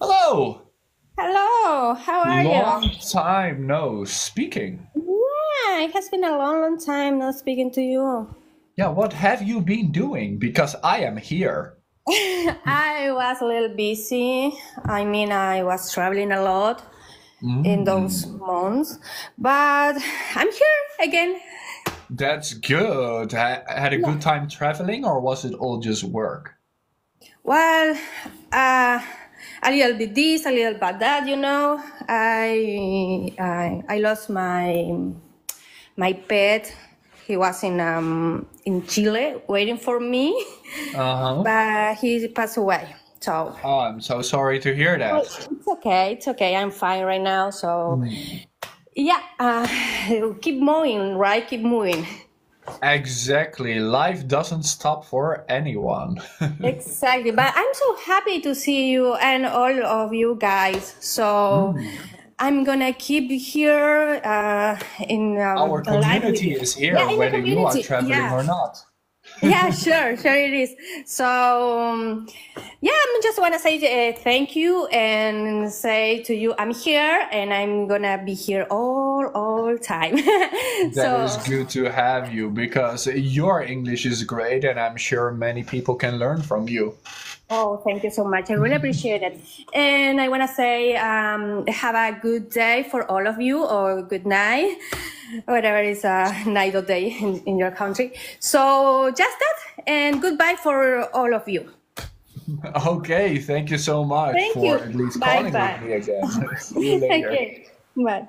Hello. Hello, how are Long you? Long time no speaking. Yeah, it has been a long, long time not speaking to you. Yeah, what have you been doing? Because I am here. I was a little busy. I mean, I was traveling a lot in those Mm, months, but I'm here again. that's good. I had a Yeah. good time traveling, or was it all just work? Well, uh, a little bit this, a little bit that, you know. I I, I lost my my pet. He was in um in Chile waiting for me, Uh-huh. but he passed away. So Oh, I'm so sorry to hear that. it's okay. It's okay. I'm fine right now. So yeah, uh, keep moving, right? Keep moving. Exactly. Life doesn't stop for anyone. Exactly. But I'm so happy to see you and all of you guys. So I'm gonna keep here uh, in Our live with community is here, Yeah, whether you are traveling Yeah. or not. Yeah, sure, sure it is. So, um, yeah, I just want to say uh, thank you and say to you, I'm here and I'm gonna be here all, all time. That is so, good to have you because your English is great, and I'm sure many people can learn from you. oh, thank you so much. I really appreciate it. And I want to say, um, have a good day for all of you or good night, whatever is a night or day in, in your country. So, just that and goodbye for all of you. Okay, thank you so much Thank for you. at least Bye calling with me again. See you Thank later. you. Bye.